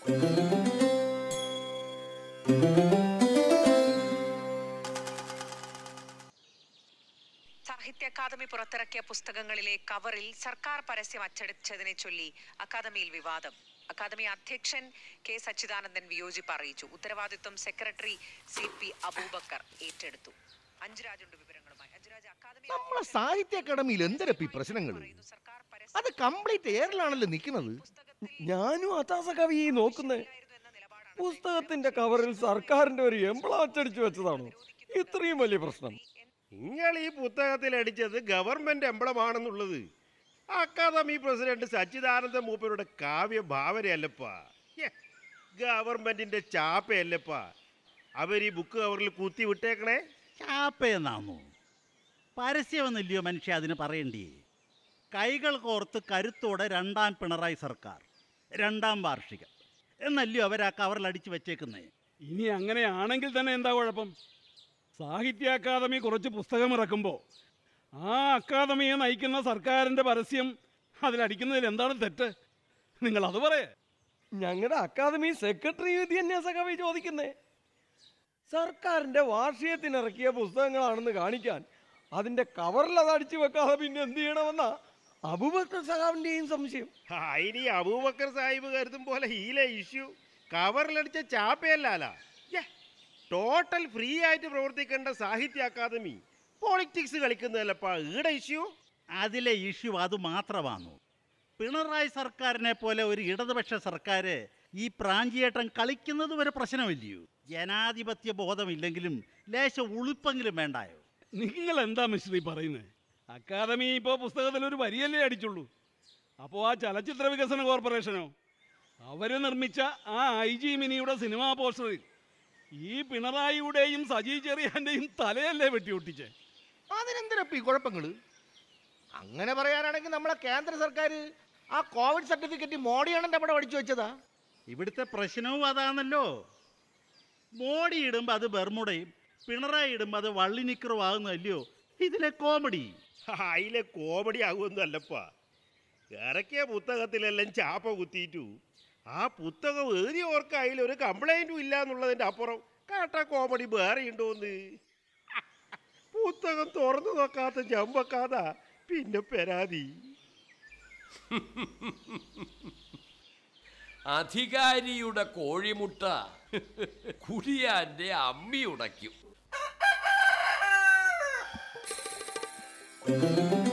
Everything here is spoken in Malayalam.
സാഹിത്യ അക്കാദമി പുറത്തിറക്കിയ പുസ്തകങ്ങളിലെ കവറിൽ സർക്കാർ പരസ്യം അച്ചടിച്ചതിനെ ചൊല്ലി അക്കാദമിയിൽ വിവാദം. അക്കാദമി അധ്യക്ഷൻ കെ സച്ചിദാനന്ദൻ വിയോജിപ്പ് അറിയിച്ചു. ഉത്തരവാദിത്വം സെക്രട്ടറി സി പി അബൂബക്കർ ഏറ്റെടുത്തു. അഞ്ജുരാജുണ്ട് വിവരങ്ങളുമായി. അഞ്ജുരാജ് അക്കാദമി നമ്മളെ സാഹിത്യ അക്കാദമിയിൽ എന്തരപ്പി പ്രശ്നങ്ങൾ? അത് കംപ്ലീറ്റ് എയറിലാണല്ലോ നിൽക്കുന്നത്. ഞാനും അതാസ കവി നോക്കുന്നേ. ഇല്ലായിരുന്നു എന്ന നിലപാടാണ് പുസ്തകത്തിന്റെ കവറിൽ സർക്കാരിന്റെ ഒരു എംബ്ലം അച്ചടിച്ചു വെച്ചതാണോ. ഇത്രയും വലിയ പ്രശ്നം. നിങ്ങൾ ഈ പുസ്തകത്തിൽ അടിച്ചത് ഗവൺമെന്റ് എംബ്ലമാണെന്നുള്ളത്. അക്കാദമി പ്രസിഡന്റ് സച്ചിദാനന്ദ മൂപ്പരുടെ കാവ്യ ഭാവനയല്ലപ്പാ ഹ്യ, ഗവൺമെന്റിന്റെ ചാപ്പയല്ലപ്പാ. അവർ ഈ ബുക്ക് കവറിൽ കുത്തി വിട്ടേക്കണേ. ചാപ്പയെന്നാന്നു? പരസ്യമെന്നില്ലയോ മനുഷ്യ അതിന് പറയണ്ടേ കൈകൾ കോർത്ത് കരുത്തോടെ രണ്ടാം പിണറായി സർക്കാർ. രണ്ടാം വാർഷികം. എന്നല്ലയോ അവർ ആ കവറിൽ അടിച്ച് വെച്ചേക്കുന്നേ? ഇനി അങ്ങനെയാണെങ്കിൽ തന്നെ എന്താ കുഴപ്പം? സാഹിത്യ അക്കാദമി കുറച്ച് പുസ്തകം ഇറക്കുമ്പോൾ ആ അക്കാദമിയെ നയിക്കുന്ന സർക്കാരിന്റെ പരസ്യം അതിലടിക്കുന്നതിൽ എന്താണ് തെറ്റ്? നിങ്ങൾ അത് പറയേ. ഞങ്ങളുടെ അക്കാദമി സെക്രട്ടറി വിദ്യാഭ്യാസ കവി ചോദിക്കുന്നേ. സർക്കാരിന്റെ വാർഷികത്തിനിറക്കിയ പുസ്തകങ്ങളാണെന്ന് കാണിക്കാൻ അതിന്റെ കവറിൽ അത് അടിച്ചു വെക്കാതെ പിന്നെ എന്ത് ചെയ്യണമെന്നാ? അബൂബക്കർ സഖാവിന്റെയും സംശയം. ഇനി അബൂബക്കർ സാഹിബ് കരുതും പോലെ ഈലെ ഇഷ്യൂ. കവറിലടിച്ച ചാപ്പയല്ലാല ടോട്ടൽ ഫ്രീ ആയിട്ട് പ്രവർത്തിക്കേണ്ട സാഹിത്യ അക്കാദമി. പൊളിറ്റിക്സ് കളിക്കുന്നതല്ലപ്പാ ഈടെ ഇഷ്യൂ? അതിലെ ഇഷ്യൂ അത് മാത്രമാണ്? പിണറായി സർക്കാരിനെ പോലെ ഒരു ഇടതുപക്ഷ സർക്കാർ ഈ പ്രാഞ്ചിയേട്ടൻ കളിക്കുന്നത് ഒരു പ്രശ്നമില്ലയോ? ജനാധിപത്യ ബോധമില്ലെങ്കിലും ലേശം ഉളുപ്പെങ്കിലും വേണ്ടായോ? നിങ്ങൾ എന്താ മിശ്രീ പറയുന്നത് അക്കാദമി ഇപ്പോൾ പുസ്തകത്തിൽ ഒരു വരിയല്ലേ അടിച്ചുള്ളൂ. അപ്പോൾ ആ ചലച്ചിത്ര വികസന കോർപ്പറേഷനോ അവർ നിർമ്മിച്ച ആ ഐ ജി മിനിയുടെ സിനിമാ പോസ്റ്ററിൽ ഈ പിണറായിയുടെയും സജി ചെറിയാന്റെയും തലയല്ലേ വെട്ടിയൊട്ടിച്ച് അതിനെന്തിനപ്പ ഈ കുഴപ്പങ്ങൾ? അങ്ങനെ പറയാനാണെങ്കിൽ നമ്മളെ കേന്ദ്ര സർക്കാർ ആ കോവിഡ് സർട്ടിഫിക്കറ്റ് മോഡിയാണെന്റെ അവിടെ പഠിച്ചു വെച്ചതാ. ഇവിടുത്തെ പ്രശ്നവും അതാണല്ലോ. മോഡി ഇടുമ്പോൾ അത് ബർമുടയും പിണറായി ഇടുമ്പോൾ അത് വള്ളിനിക്കറും ആകുന്നതല്ലയോ? ഇതിലെ കോമഡി. അതിലെ കോമഡി ആകുമെന്നും അല്ലപ്പാ ഇറക്കിയ പുസ്തകത്തിലെല്ലാം ചാപ്പ കുത്തിയിട്ടു. ആ പുസ്തകം എഴുതിയവർക്ക് അതിലൊരു കംപ്ലൈന്റും ഇല്ല എന്നുള്ളതിന്റെ അപ്പുറം കേട്ട കോമഡി വേറെ ഉണ്ടോന്ന്. പുസ്തകം തുറന്നു നോക്കാത്ത ചമ്പക്കാതാ പിന്നെ പരാതി. അധികാരിയുടെ കോഴിമുട്ട കുടിയാന്റെ അമ്മി ഉടയ്ക്കും. Música